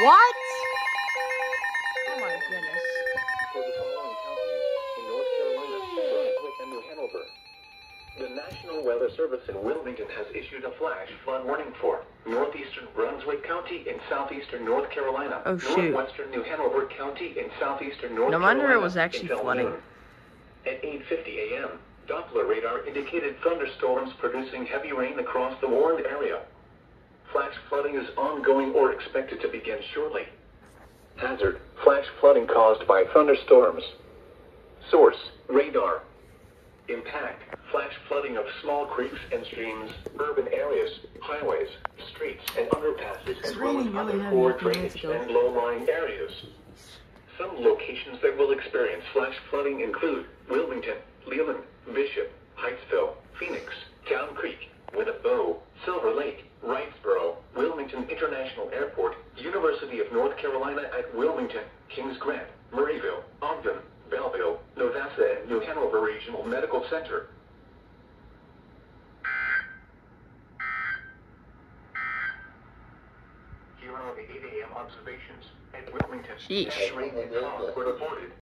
What? Oh my goodness. for the following counties in North Carolina, Brunswick, and New Hanover. The National Weather Service in Wilmington has issued a flash flood warning for northeastern Brunswick County in southeastern North Carolina, Oh, shoot. northwestern New Hanover County in southeastern North No Carolina. wonder it was actually flooding. At 8:50 a.m., Doppler radar indicated thunderstorms producing heavy rain across the warned area. Flash flooding is ongoing or expected to begin shortly. Hazard: flash flooding caused by thunderstorms. Source: radar. Impact: flash flooding of small creeks and streams, urban areas, highways, streets, and underpasses, as well as other poor drainage and low-lying areas. Some locations that will experience flash flooding include Wilmington, Leland, Bishop, International Airport, University of North Carolina at Wilmington, Kings Grant, Murrayville, Ogden, Belville, Navassa, and New Hanover Regional Medical Center. Here are the 8 a.m. observations at Wilmington. Sheesh. Rain and fog were reported